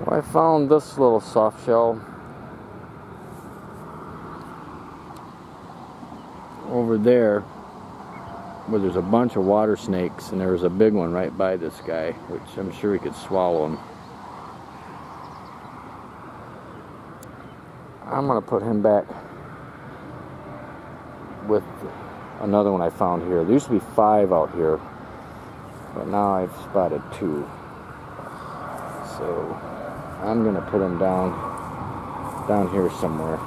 Well, I found this little soft shell over there where there's a bunch of water snakes and there's a big one right by this guy which I'm sure he could swallow him. I'm gonna put him back with another one I found here. There used to be five out here but now I've spotted two. So I'm gonna put him down down here somewhere.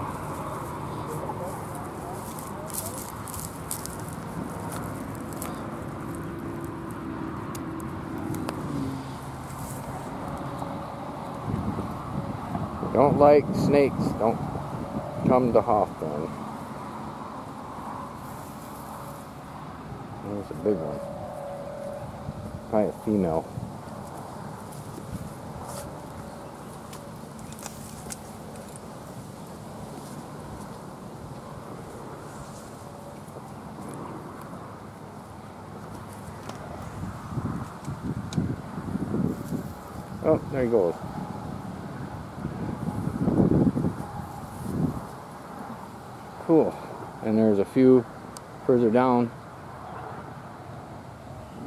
Don't like snakes, don't come to Hawthorne. There's a big one. Probably a female. Oh, there he goes. Cool. And there's a few further down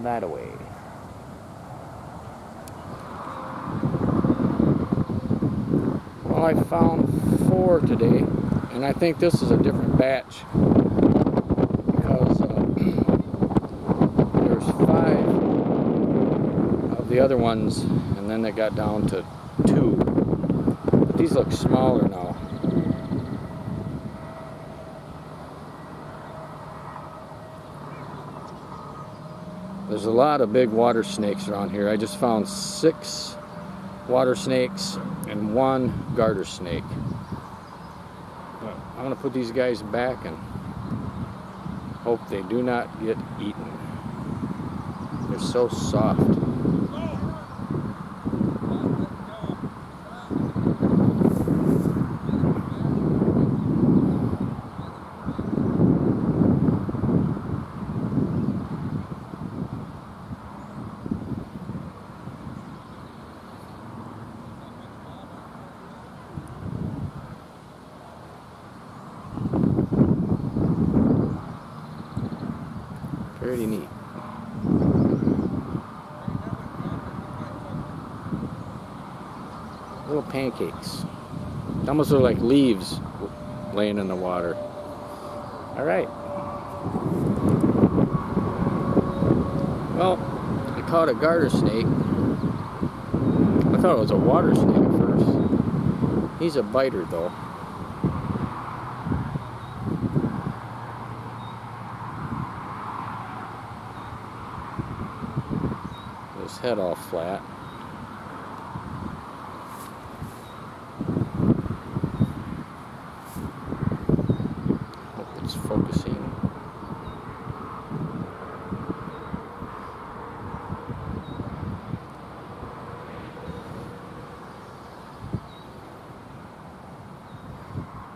that way. Well, I found four today, and I think this is a different batch because uh, there's five of the other ones, then they got down to two. But these look smaller now. There's a lot of big water snakes around here. I just found six water snakes and one garter snake. But I'm going to put these guys back and hope they do not get eaten. They're so soft. Pretty neat. Little pancakes. Almost look like leaves laying in the water. All right. Well, I caught a garter snake. I thought it was a water snake at first. He's a biter though. his head all flat. Hope it's focusing.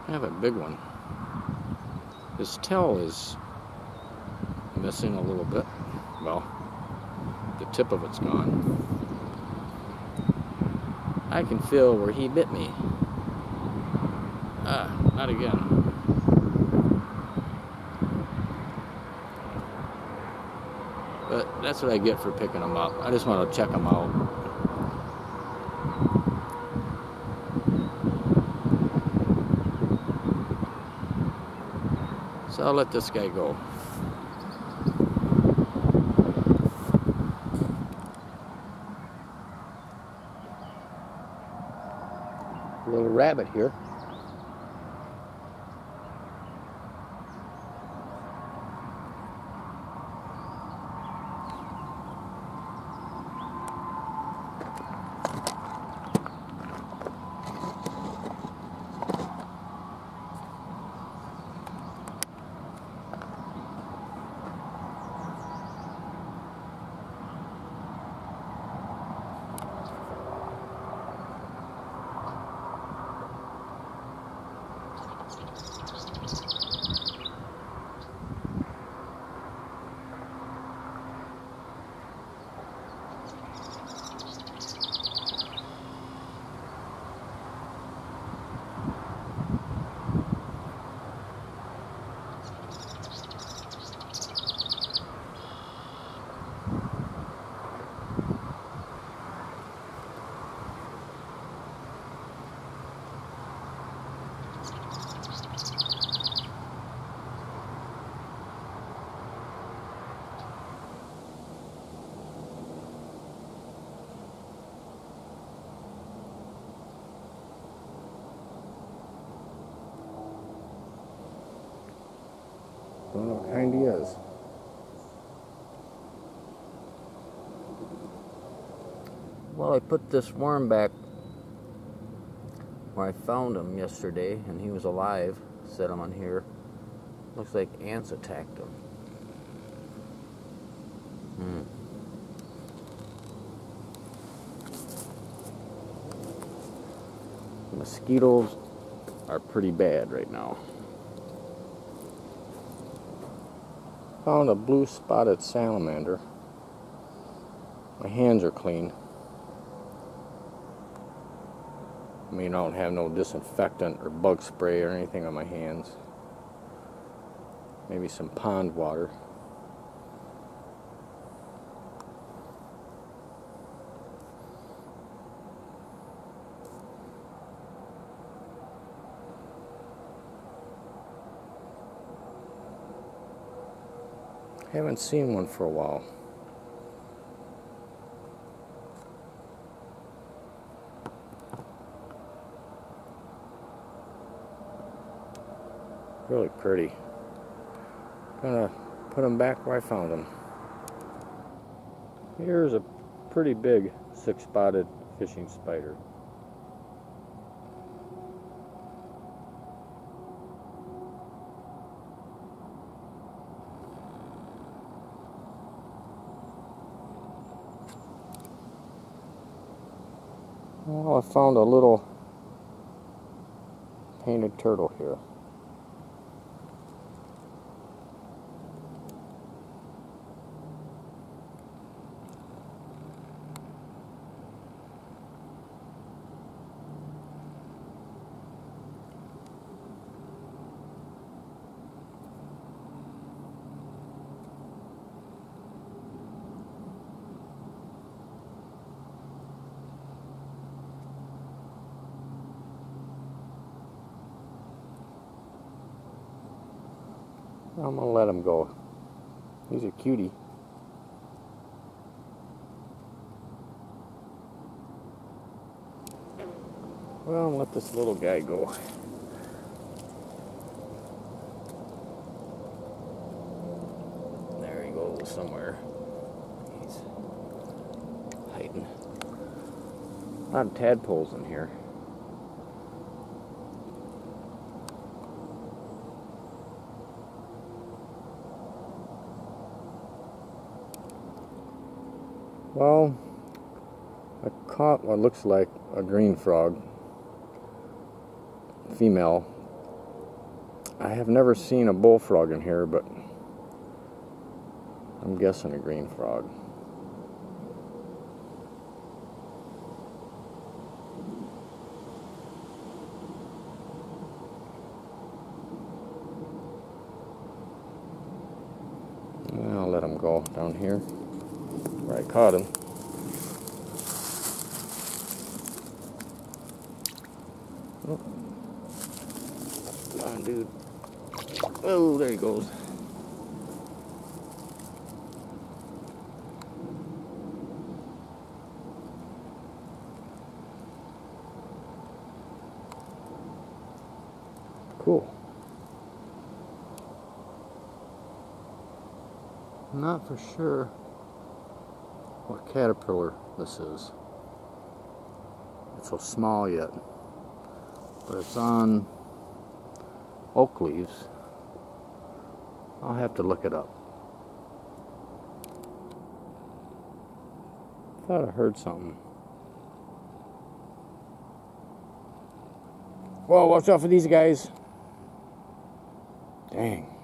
I have a big one. His tail is missing a little bit. Well, the tip of it's gone. I can feel where he bit me. Ah, not again. But that's what I get for picking them up. I just want to check them out. So I'll let this guy go. little rabbit here. Kind he is. Well, I put this worm back where I found him yesterday, and he was alive. Set him on here. Looks like ants attacked him. Hmm. Mosquitoes are pretty bad right now. Found a blue spotted salamander. My hands are clean. I mean, I don't have no disinfectant or bug spray or anything on my hands. Maybe some pond water. Haven't seen one for a while. Really pretty. Gonna put them back where I found them. Here's a pretty big six-spotted fishing spider. Well, I found a little painted turtle here. I'm gonna let him go. He's a cutie. Well, I'm let this little guy go. There he goes somewhere. He's hiding. A lot of tadpoles in here. Well, I caught what looks like a green frog, female. I have never seen a bullfrog in here, but I'm guessing a green frog. I'll let him go down here I caught him. Oh. Come on, dude. Oh, there he goes. Cool. Not for sure caterpillar this is. It's so small yet, but it's on oak leaves. I'll have to look it up. Thought I heard something. Whoa, watch out for these guys. Dang.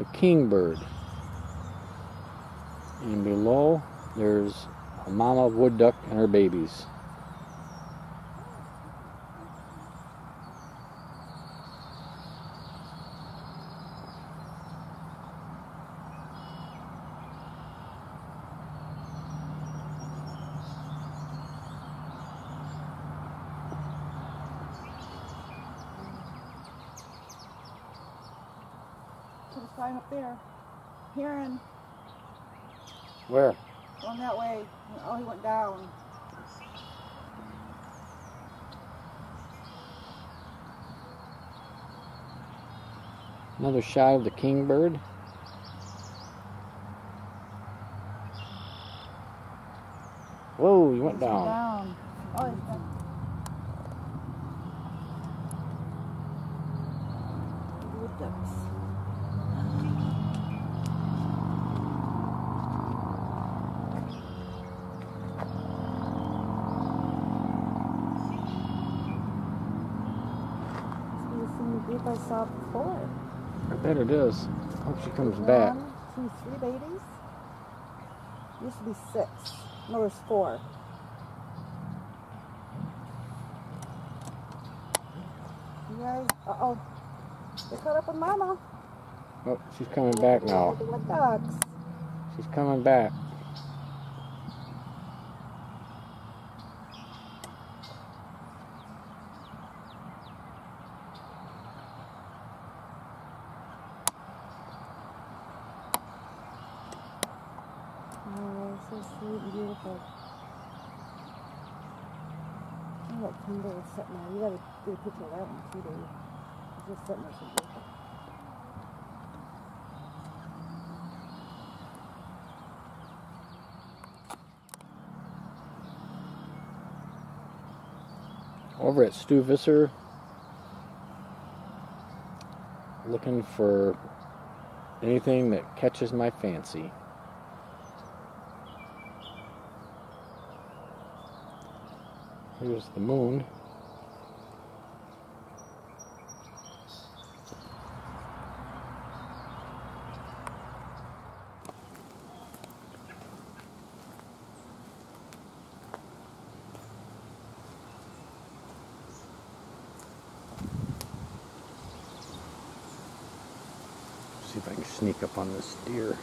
The kingbird. And below there's a mama wood duck and her babies. to the sign up there. Heron. Where? Going that way. Oh, he went down. Another shot of the kingbird. Whoa, he went down. down. Oh, down. Blue. Saw before. I bet it is. Hope she comes back. One, two, three babies. Used to be six. No, there's four. You guys, uh oh. They caught up with Mama. Oh, she's coming back now. The wood ducks. She's coming back. And beautiful. Oh, that kingbird is sitting there. You gotta get a picture of that one too, Dave. It's just sitting there so beautiful. Over at Stu Visser, looking for anything that catches my fancy. Here's the moon. See if I can sneak up on this deer.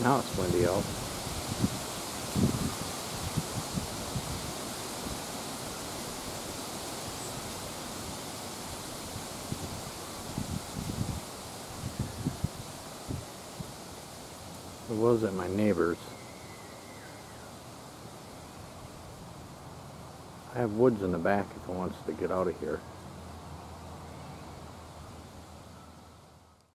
Now it's windy out. It was at my neighbor's. I have woods in the back if it wants to get out of here.